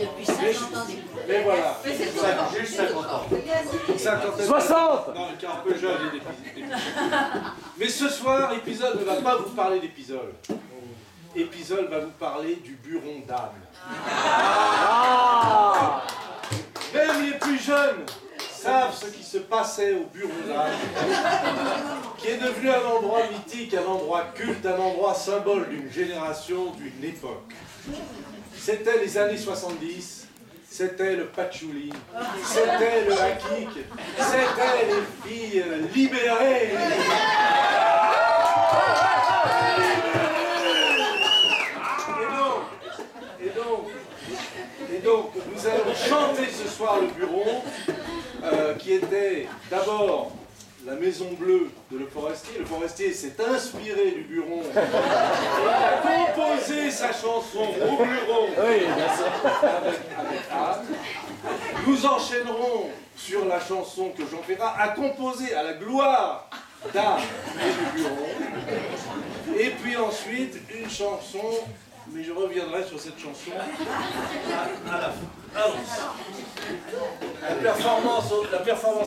Depuis 50 ans. Mais voilà. Mais c'est tout Ça- Juste c'est tout 50 ans. fort. 50 60 Non, qui est un peu jeune, il est épisode. Mais ce soir, épisode ne va pas vous parler d'épisode. Épisode va vous parler du buron d'âme. Ah Même les plus jeunes savent ce qui se passait au bureau qui est devenu un endroit mythique, un endroit culte, un endroit symbole d'une génération, d'une époque. C'était les années 70, c'était le patchouli, c'était le hakik, c'était les filles euh, libérées. Et donc, et donc, et donc, nous allons chanter ce soir le bureau, euh, qui était d'abord la maison bleue de Le Forestier. Le Forestier s'est inspiré du bureau. Il a composé sa chanson au bureau Oui, bien sûr. avec, avec Anne. Nous enchaînerons sur la chanson que Jean Ferrat a composée à la gloire d'Anne et du bureau. Et puis ensuite, une chanson, mais je reviendrai sur cette chanson à, à la fin. Allons. La performance, la performance